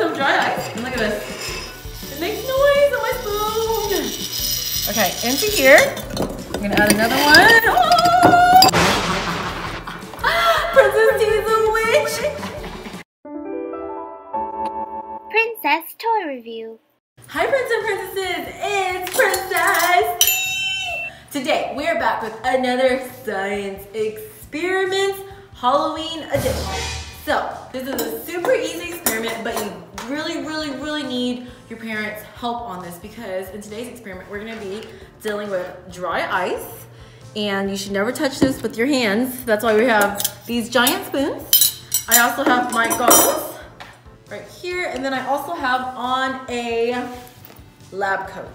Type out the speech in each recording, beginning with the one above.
some dry ice. And look at this. It makes noise on my spoon. Okay, into here. I'm gonna add another one. Oh! Princess T's witch. Princess Toy Review. Hi, Prince and Princesses. It's Princess T. Today, we're back with another science experiment Halloween edition. So, this is a super easy experiment, but you really, really, really need your parents' help on this because in today's experiment, we're gonna be dealing with dry ice and you should never touch this with your hands. That's why we have these giant spoons. I also have my goggles right here, and then I also have on a lab coat.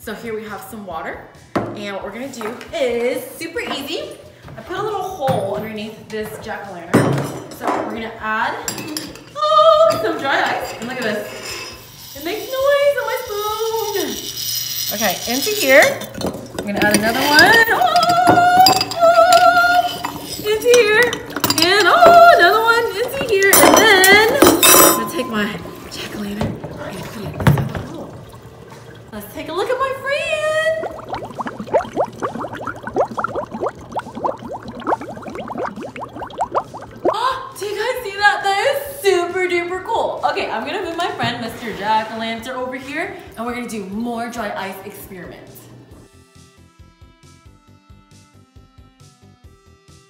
So here we have some water, and what we're gonna do is super easy. I put a little hole underneath this jack-o'-lantern. So we're gonna add some dry ice, and look at this. It makes noise on my spoon. Okay, into here, I'm gonna add another one. Oh, oh, into here, and oh, another one into here, and then I'm gonna take my jack-o'-lantern and put it inside the hole. Let's take a look at my friend. Oh, do you guys see that? That is super duper cool. Okay, I'm gonna move my Mr. Jack-o'-lantern over here, and we're gonna do more dry ice experiments.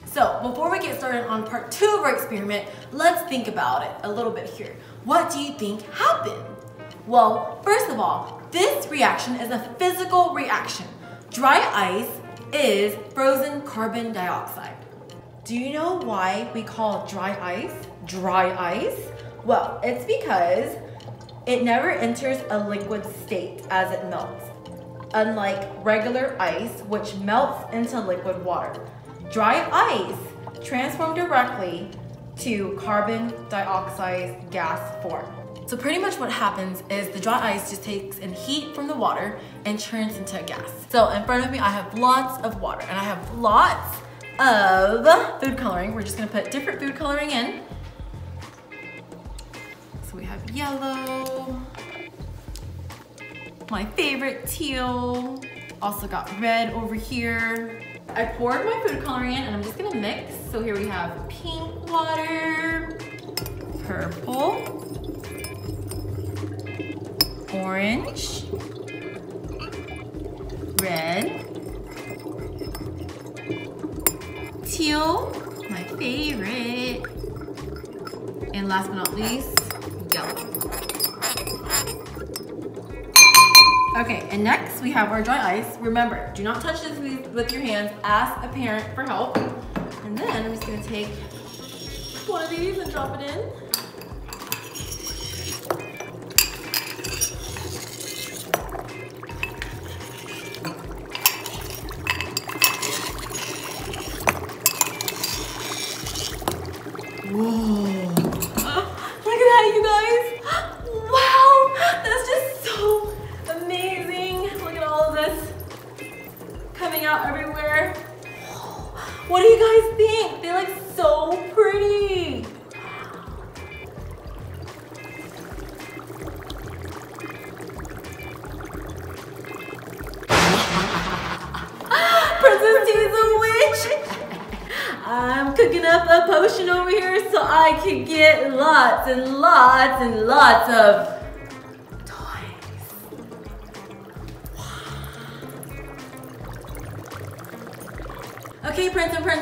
So before we get started on part two of our experiment, let's think about it a little bit here. What do you think happened? Well, first of all, this reaction is a physical reaction. Dry ice is frozen carbon dioxide. Do you know why we call dry ice dry ice? Well, it's because it never enters a liquid state as it melts, unlike regular ice, which melts into liquid water. Dry ice transforms directly to carbon dioxide gas form. So pretty much what happens is the dry ice just takes in heat from the water and turns into a gas. So in front of me, I have lots of water and I have lots of food coloring. We're just gonna put different food coloring in. Yellow, my favorite teal, also got red over here. I poured my food coloring in and I'm just gonna mix. So here we have pink water, purple, orange, red, teal, my favorite, and last but not least. Okay, and next we have our dry ice. Remember, do not touch this with your hands. Ask a parent for help. And then I'm just gonna take one of these and drop it in. Out everywhere. What do you guys think? They look so pretty. Princess T's a witch. I'm cooking up a potion over here so I can get lots and lots and lots of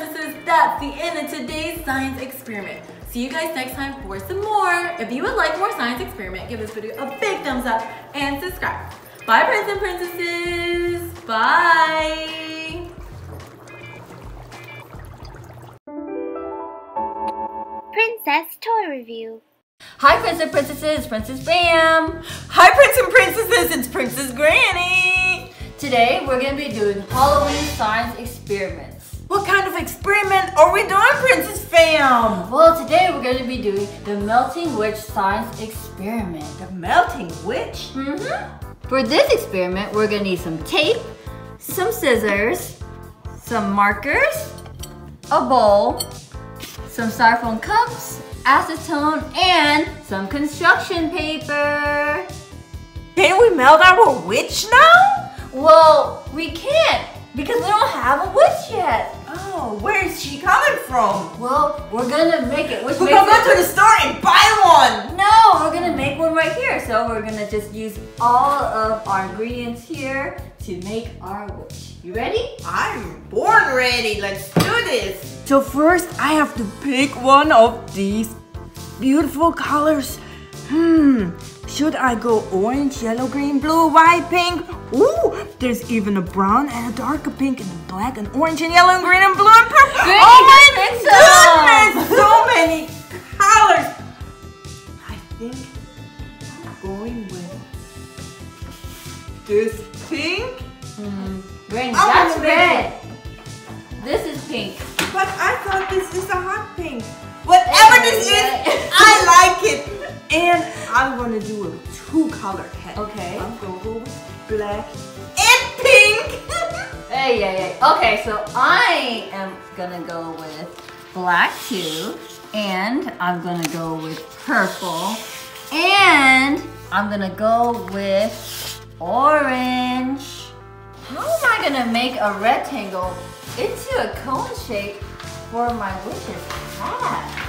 And that's the end of today's science experiment. See you guys next time for some more. If you would like more science experiment, give this video a big thumbs up and subscribe. Bye, Prince and Princesses. Bye. Princess Toy Review. Hi, Prince and Princesses. Princess Bam. Hi, Prince and Princesses. It's Princess Granny. Today, we're going to be doing Halloween science experiments. What kind of experiment are we doing, Princess Fam? Well, today we're going to be doing the Melting Witch science experiment. The melting witch? Mm-hmm. For this experiment, we're going to need some tape, some scissors, some markers, a bowl, some styrofoam cups, acetone and some construction paper. Can we melt our witch now? Well, we can't because we don't have a witch yet. Oh, where is she coming from? Well, we're gonna make it. Which We're gonna go to the store and buy one. No, we're gonna make one right here. So we're gonna just use all of our ingredients here to make our witch. You ready? I'm born ready. Let's do this. So first, I have to pick one of these beautiful colors. Hmm. Should I go orange, yellow, green, blue, white, pink? Ooh, there's even a brown and a darker pink and black and orange and yellow and green and blue and purple. Oh my goodness, so many colors. I think I'm going with this pink. Hmm. Green. Oh, That's maybe. red. This is pink. But I thought this is a hot pink. Gonna do a two color head. Okay. I'm gonna go with black and pink. Hey, yeah, yeah. Okay, so I am gonna go with black too, and I'm gonna go with purple, and I'm gonna go with orange. How am I gonna make a rectangle into a cone shape for my witch's hat?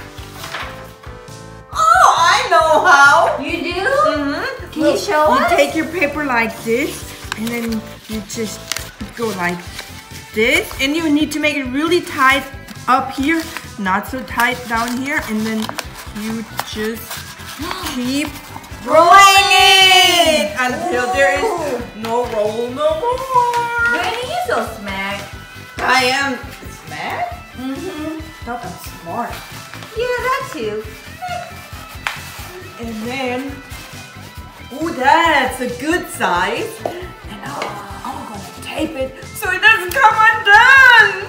Oh, I know how. You do? Mm-hmm. Can you show you us? take your paper like this, and then you just go like this, and you need to make it really tight up here, not so tight down here, and then you just keep rolling it until there is no roll no more. Granny, you so smack. I am smart. Mm-hmm. Thought I'm smart. Yeah, that too. And then, oh, that's a good size. And now I'm gonna tape it so it doesn't come undone.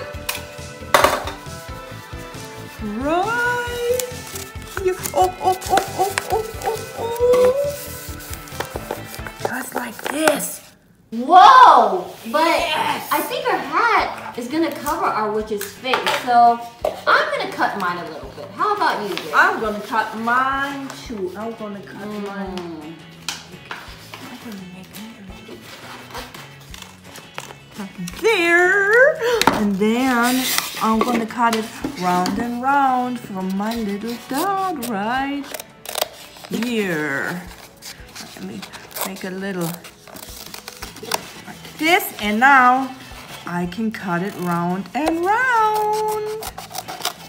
Right here. Oh, oh, oh, oh, oh, oh, oh. Just like this. Whoa! But Yes. I think our hat is gonna cover our witch's face, so I'm gonna cut mine a little. How about you? I'm gonna cut mine too. I'm gonna cut mine. Mm. Make there. And then I'm gonna cut it round and round from my little dot right here. Let me make a little like this. And now I can cut it round and round.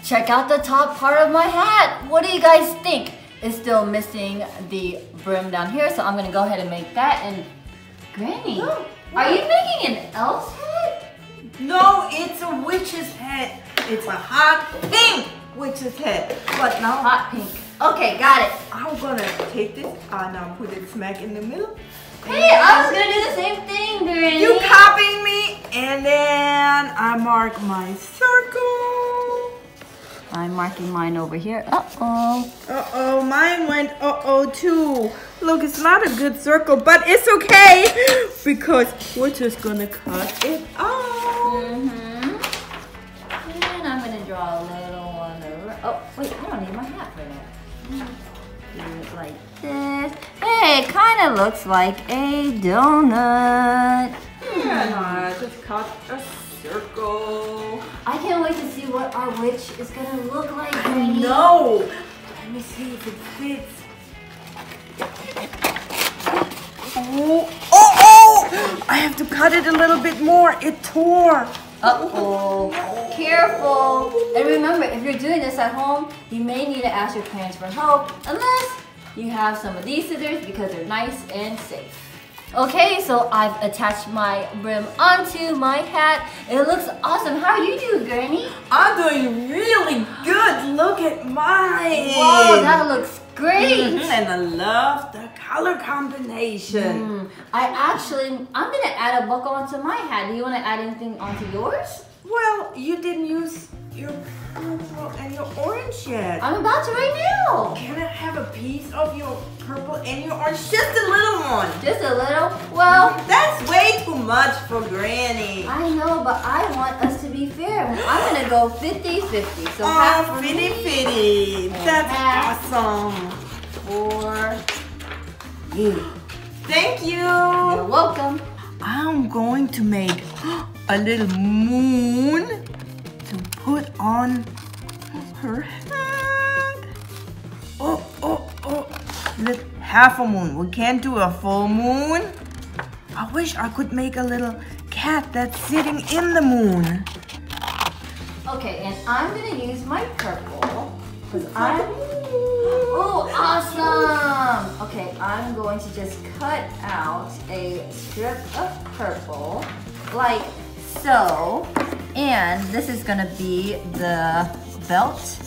Check out the top part of my hat. What do you guys think? It's still missing the brim down here, so I'm gonna go ahead and make that. And Granny, are you making an elf's hat? No, it's a witch's head. It's a hot pink witch's head. But now Hot pink. Okay, got it. I'm gonna take this and I'll put it smack in the middle. Hey, I was gonna do the same thing, Granny. You copying me, and then I mark my circle. I'm marking mine over here. Uh-oh. Uh oh, mine went uh oh too. Look, it's not a good circle, but it's okay because we're just gonna cut it. Mm-hmm. And I'm gonna draw a little one over. Oh, wait, I don't need my hat for that. Do it like this. Hey, it kind of looks like a donut. And I just cut a circle. I can't wait to see what our witch is gonna look like, Granny. No! Let me see if it fits. Oh, oh, oh! I have to cut it a little bit more. It tore. Uh-oh. Careful. And remember, if you're doing this at home, you may need to ask your parents for help, unless you have some of these scissors because they're nice and safe. Okay, so I've attached my brim onto my hat. It looks awesome. How are you doing, Granny? I'm doing really good. Look at mine. Whoa, that looks great. Mhm, And I love the color combination. Mm, I actually, I'm gonna add a buckle onto my hat. Do you wanna add anything onto yours? Well, you didn't use your purple and your orange yet. I'm about to right now. Can I have a piece of your purple and your orange? Just a little one. Just a little. Well, That's way too much for Granny. I know, but I want us to be fair, I'm gonna go 50-50. So Oh, half for fitty me fitty. and That's half awesome. for you. Thank you. You're welcome. I'm going to make a little moon to put on her head. Oh, oh, oh. Look, half a moon. We can't do a full moon. I wish I could make a little cat that's sitting in the moon. Okay, and I'm gonna use my purple because I'm. Oh, awesome! Okay, I'm going to just cut out a strip of purple, like so. And this is gonna be the belt.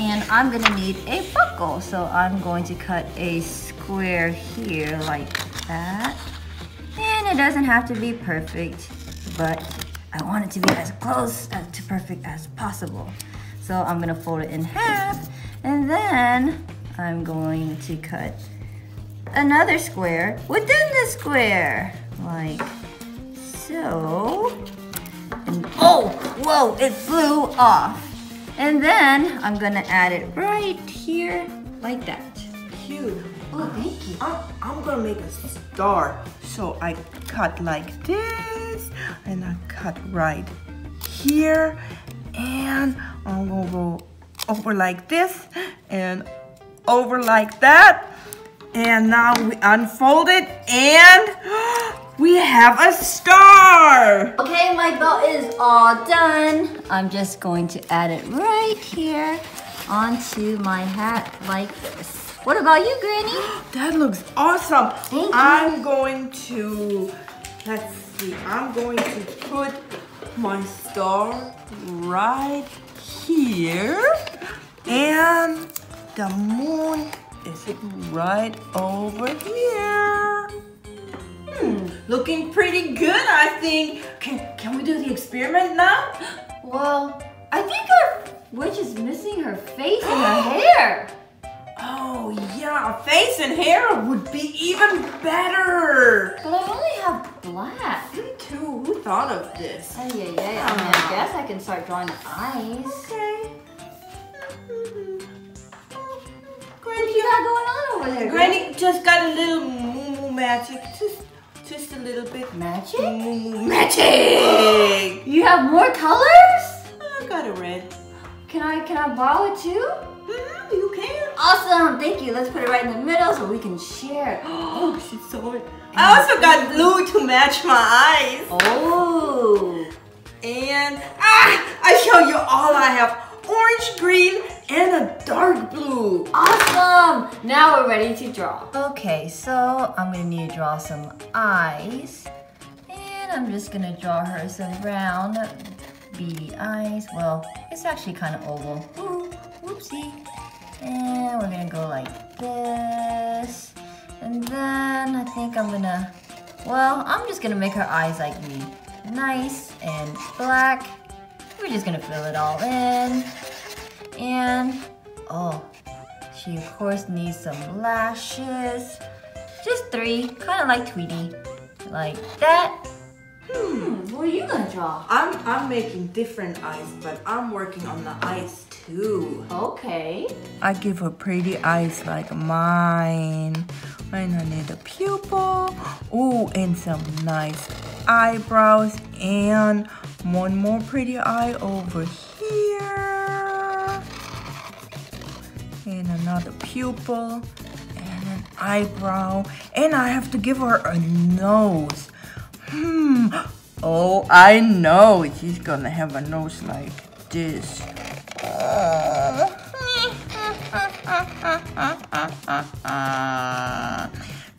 And I'm gonna need a buckle. So I'm going to cut a square here like that. And it doesn't have to be perfect, but I want it to be as close as to perfect as possible. So I'm gonna fold it in half, and then I'm going to cut another square within the square, like so. Oh, whoa, it flew off. And then I'm gonna add it right here, like that. Cute. Oh, thank you. I'm, I'm gonna make a star. So I cut like this, and I cut right here, and I'm gonna go over like this, and over like that. And now we unfold it, and we have a star. Okay, my belt is all done. I'm just going to add it right here onto my hat like this. What about you, Granny? That looks awesome. Thank. I'm going to, let's see, I'm going to put my star right here. And the moon is right over here. Looking pretty good, I think. Can, can we do the experiment now? Well, I think our witch is missing her face and her hair. Oh yeah, face and hair would be even better. But I only have black. Me too, who thought of this? Oh, yeah, yeah. I mean, I guess I can start drawing the eyes. Okay. What you got going on over there, Granny just got a little moo moo magic. Just, just a little bit. Magic? Magic. You have more colors? I got a red. Can I can I borrow it too? Mhm, you can. Awesome, thank you. Let's put it right in the middle so we can share. Oh, she's so. I also got blue to match my eyes. Oh. And ah, I show you all I have: orange, green, and a dark blue. Awesome! Now we're ready to draw. Okay, so I'm gonna need to draw some eyes. And I'm just gonna draw her some round beady eyes. Well, it's actually kind of oval. Ooh, whoopsie. And we're gonna go like this. And then I think I'm gonna, well, I'm just gonna make her eyes like me. Nice and black. We're just gonna fill it all in. And, oh, she of course needs some lashes. Just three, kind of like Tweety. Like that. Hmm, what are you gonna draw? I'm I'm making different eyes, but I'm working on the eyes too. Okay. I give her pretty eyes like mine. And I need a pupil. Ooh, and some nice eyebrows. And one more pretty eye over here. Another pupil. And an eyebrow. And I have to give her a nose. Hmm. Oh, I know. She's gonna have a nose like this.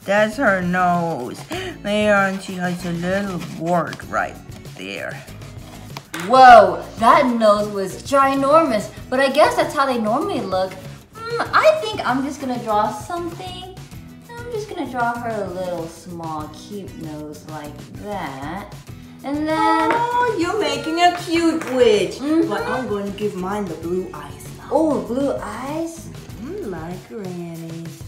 That's her nose. There, and she has a little wart right there. Whoa, that nose was ginormous, but I guess that's how they normally look. Hmm, I think I'm just gonna draw something. I'm just gonna draw her a little small, cute nose like that. And then, Oh, you're making a cute witch. Mhm. But I'm going to give mine the blue eyes now. oh, blue eyes. Mm, like Granny's.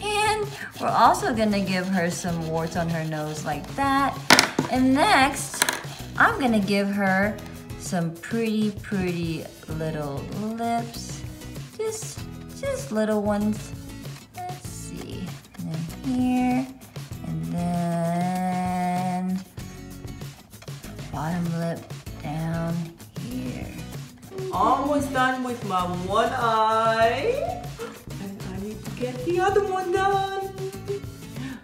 And we're also gonna give her some warts on her nose like that. And next, I'm gonna give her some pretty, pretty little lips. Just, just little ones. Let's see. And then here, and then bottom lip down here. Almost done with my one eye. And I need to get the other one done.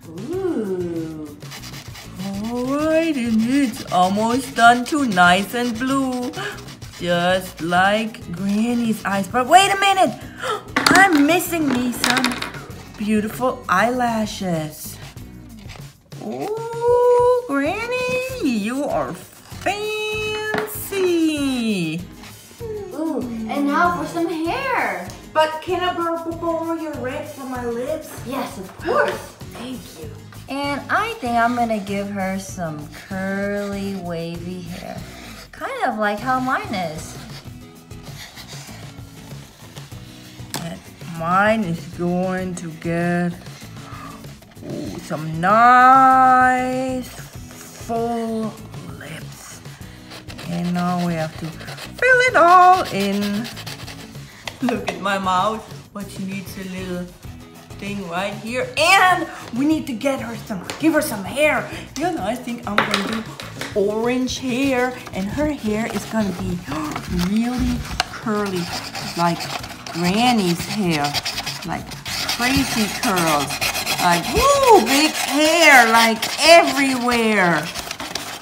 Ooh. Alright, and it's almost done too. Nice and blue. Just like Granny's eyes. But wait a minute! I'm missing me some beautiful eyelashes. Ooh, Granny, you are fancy. Ooh, and now for some hair. But can I borrow, borrow your red for my lips? Yes, of course. Thank you. And I think I'm gonna give her some curly, wavy hair. Kind of like how mine is. Mine is going to get ooh, some nice full lips. And now we have to fill it all in. Look at my mouth. But she needs a little thing right here. And we need to get her some, give her some hair. You know, I think I'm gonna do orange hair. And her hair is gonna be really curly, like Granny's hair. Like crazy curls. Like, woo, big hair, like everywhere.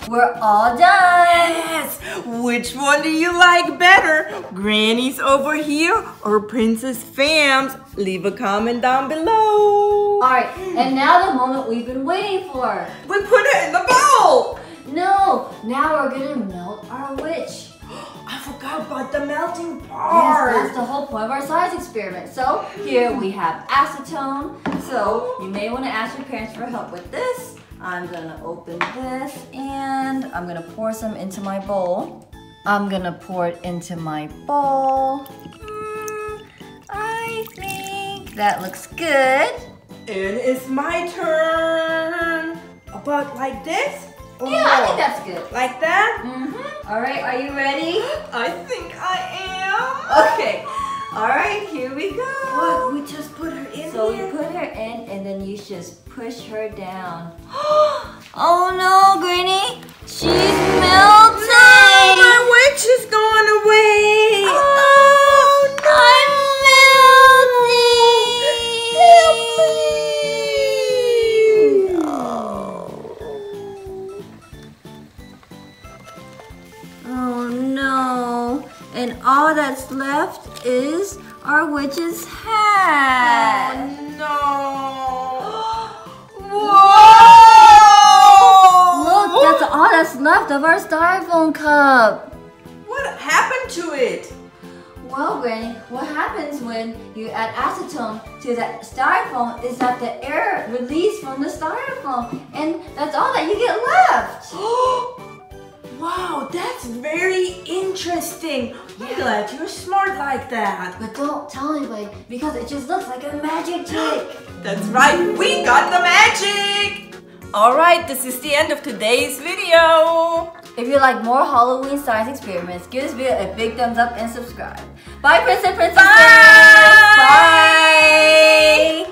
We're all done. Yes! Which one do you like better? Granny's over here or Princess Fam's? Leave a comment down below. All right, and now the moment we've been waiting for. We put it in the bowl! No, now we're gonna melt our witch. I forgot about the melting part. Yes, that's the whole point of our science experiment. So here we have acetone. So you may want to ask your parents for help with this. I'm gonna open this and I'm gonna pour some into my bowl. I'm gonna pour it into my bowl. Mm, I think that looks good. And it's my turn. About like this? Yeah, I think that's good. Like that? Mm-hmm. All right, are you ready? I think I am. Okay. All right, here we go. What? We just put her in So here? you put her in and then you just push her down. oh no, Granny, she's melting. my witch is going away. And all that's left is our witch's hat. Oh no. Whoa! Look, that's all that's left of our styrofoam cup. What happened to it? Well, Granny, what happens when you add acetone to that styrofoam is that the air released from the styrofoam, and that's all that you get left. wow, that's very interesting. I'm glad you're smart like that. But don't tell anybody because it just looks like a magic trick. That's right, we got the magic. All right, this is the end of today's video. If you like more Halloween science experiments, give this video a big thumbs up and subscribe. Bye, Prince and Princess! Bye. Bye.